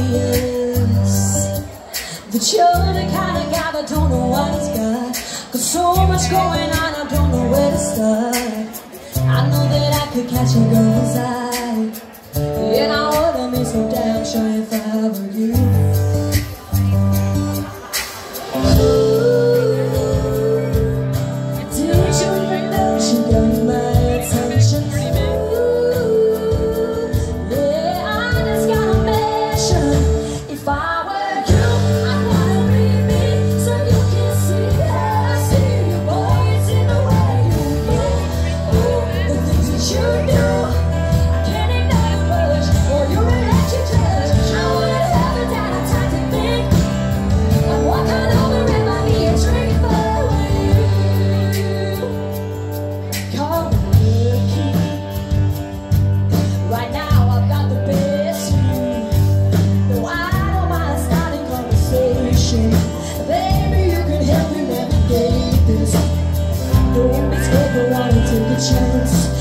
obvious. But you're the kind of guy that don't know what he's got. Got so much going on, I don't know where to start. I know that I could catch a girl's eye. You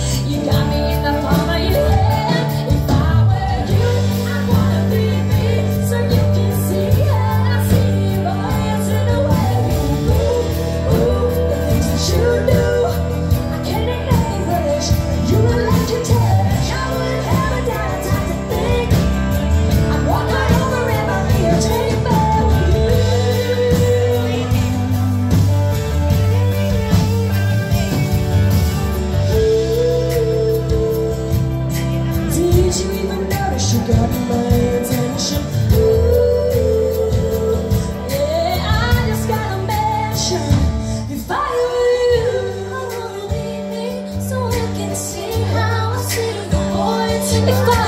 do